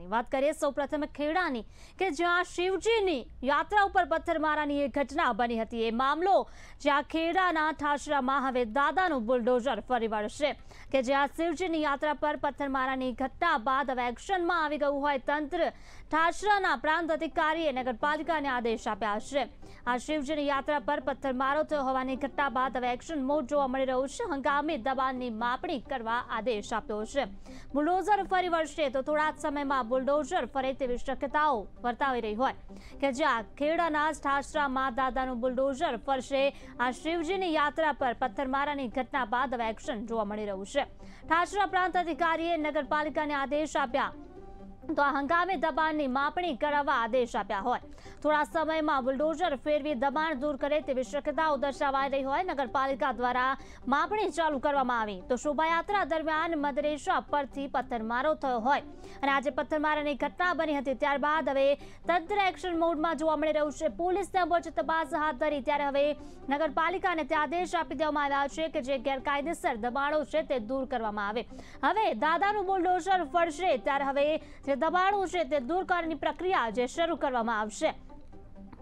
વાત કરીએ સૌપ્રથમ ખેડાની કે જ્યાં શિવજીની યાત્રા ઉપર પથ્થરમારાની એક ઘટના બની હતી. એ મામલો જ્યાં ખેડાના ઠાસરામાં હવે દાદાનું બુલડોઝર ફરી વળશે કે જ્યાં શિવજીની યાત્રા પર પથ્થરમારાની ઘટના બાદ હવે એક્શનમાં આવી ગયું હોય તંત્ર ઠાસરાના પ્રાંત અધિકારીએ નગરપાલિકાને આદેશ આપ્યા છે. આ શિવજીની યાત્રા પર પથ્થરમારો થયો હોવાની ઘટના બાદ હવે એક્શન મોડ જોવા મળી રહ્યું છે. હંગામી દબાણની માપણી કરવા આદેશ આપ્યો છે. બુલડોઝર ફરી વળશે તો થોડા જ સમયમાં બુલડોઝર ફરે તેવી શક્યતાઓ વર્તાવી રહી હોય. કે જ્યાં ખેડાના જ ઠાસરામાં દાદાનું બુલડોઝર ફરશે, આ શિવજીની યાત્રા પર પથ્થરમારાની ઘટના બાદ હવે એક્શન જોવા મળી રહ્યું છે. ઠાસરા પ્રાંત અધિકારીએ નગરપાલિકાને આદેશ આપ્યા તો આ હંગામી દબાણની માપણી કરાવવા આદેશ આપ્યા હોય. થોડા સમયમાં બુલડોઝર ફેરવી દબાણ દૂર કરે તેવી શક્યતાઓ દર્શાવાઈ રહી હોય. નગરપાલિકા દ્વારા માપણી ચાલુ કરવામાં આવી. તો શોભાયાત્રા દરમિયાન મદરેસા પરથી પથ્થરમારો થયો હોય અને આજે પથ્થરમારાની ઘટના બની હતી. ત્યારબાદ હવે તંત્ર એક્શન મોડમાં જોવા મળી રહ્યું છે. પોલીસ તેમજ તપાસ હાથ ધરી. ત્યારે હવે નગરપાલિકાને તે આદેશ આપી દેવામાં આવ્યા છે કે જે ગેરકાયદેસર દબાણો છે તે દૂર કરવામાં આવે. હવે દાદાનું બુલડોઝર ફરશે. ત્યારે હવે જે દબાણો છે તે દૂર કરવાની પ્રક્રિયા જે શરૂ કરવામાં આવશે.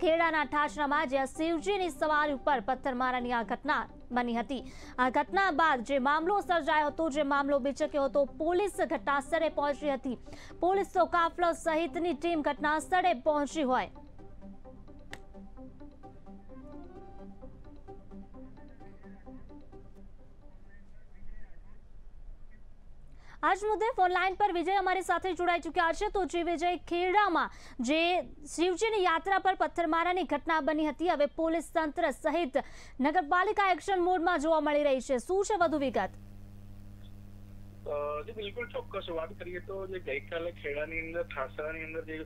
ખેડાના ઠાસરામાં જ્યાં શિવજીની સવારી ઉપર પથ્થરમારાની આ ઘટના બની હતી. આ ઘટના બાદ જે મામલો સર્જાયો હતો, જે મામલો બિચક્યો હતો, પોલીસ ઘટનાસ્થળે પહોંચી હતી. પોલીસ તો કાફલો સહિતની ટીમ ઘટનાસ્થળે પહોંચી હોય. આજ મુદ્દે ફોન લાઈન પર વિજય અમારી સાથે જોડાઈ ચૂક્યા છે. તો જે વિજય ખેડામાં જે શિવજીની યાત્રા પર પથ્થરમારાની ઘટના બની હતી, હવે પોલીસ તંત્ર સહિત નગરપાલિકા એક્શન મોડમાં જોવા મળી રહી છે. શું છે વધુ વિગત? જે, બિલકુલ ચોક્કસ. વાત કરીએ તો જે ગઈકાલે ખેડાની અંદર ઠાસરાની અંદર જે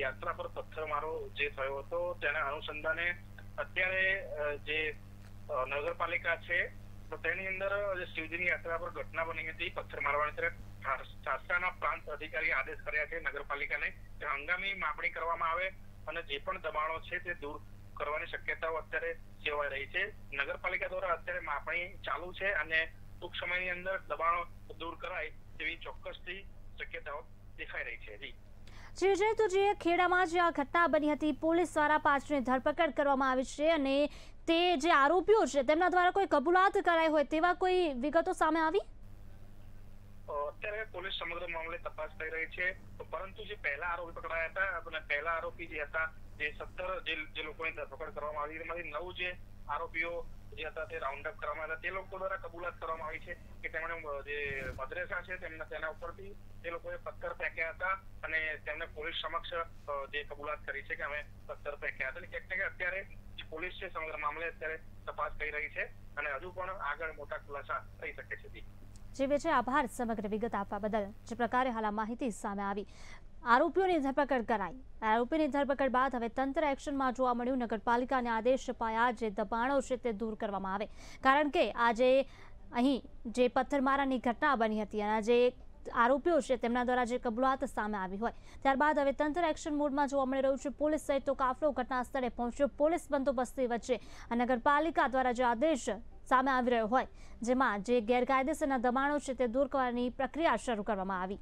યાત્રા પર પથ્થરમારો જે થયો હતો, તેના અનુસંધાને અત્યારે જે નગરપાલિકા છે તો તેની અંદર જે યાત્રા પર ઘટના બની હતી, પથ્થર મારવાની ઠાસ- પ્રાંત અધિકારી આદેશ કર્યા છે નગરપાલિકાને કે હંગામી માપણી કરવામાં આવે અને જે પણ દબાણો છે તે દૂર કરવાની શક્યતાઓ અત્યારે સેવાઈ રહી છે. નગરપાલિકા દ્વારા અત્યારે માપણી ચાલુ છે અને ટૂંક સમયની અંદર દબાણો દૂર કરાય તેવી ચોક્કસથી શક્યતાઓ દેખાઈ રહી છે. જી. જી તો જે ખેડામાં જે આ ઘટના બની હતી. પોલીસ દ્વારા પાંચની ધરપકડ કરવામાં આવી છે અને તે જે આરોપીઓ છે, તેમના દ્વારા કોઈ કબૂલાત કરાઈ હોય તેવા કોઈ વિગતો સામે આવી? અત્યારે પોલીસ સમગ્ર મામલે તપાસ થઈ રહી છે. પરંતુ જે પહેલા આરોપી પકડાયા હતા, અને પહેલા આરોપી જે હતા, જે સત્તર, જે લોકોની ધરપકડ કરવામાં આવી, એમાંથી નવ જે આરોપીઓ જે હતા તે રાઉન્ડ અપ કરવામાં આવ્યા. તે લોકો દ્વારા કબૂલાત કરવામાં આવી છે કે તેમણે જે મદ્રેસા છે, તેમના, તેના ઉપરથી તે લોકોએ પથ્થર ફેંક્યા હતા, અને તેમને પોલીસ સમક્ષ જે કબૂલાત કરી છે કે અમે પથ્થર ફેંક્યા હતા. એટલે ક્યાંક અત્યારે પોલીસ છે સમગ્ર મામલે અત્યારે તપાસ કરી રહી છે અને હજુ પણ આગળ મોટા ખુલાસા થઈ શકે છે જી. વિજય આભાર સમગ્ર વિગત આપવા બદલ. જે પ્રકારે હાલ માહિતી સામે આવી. આરોપીઓની ધરપકડ કરાઈ. આરોપીની ધરપકડ બાદ હવે તંત્ર એક્શનમાં જોવા મળ્યું. નગરપાલિકાને આદેશ અપાયા જે દબાણો છે તે દૂર કરવામાં આવે. કારણ કે આજે અહીં જે પથ્થરમારાની ઘટના બની હતી અને જે આરોપીઓ છે, તેમના દ્વારા જે કબૂલાત સામે આવી હોય. ત્યારબાદ હવે તંત્ર એક્શન મોડમાં જોવા મળી રહ્યું છે. પોલીસ સહિત તો કાફલો ઘટના સ્થળે પહોંચ્યો. પોલીસ બંદોબસ્તી વચ્ચે નગરપાલિકા દ્વારા જે આદેશ સામે આવી રહ્યો હોય, જેમાં જે ગેરકાયદેસરના દબાણો છે તે દૂર કરવાની પ્રક્રિયા શરૂ કરવામાં આવી.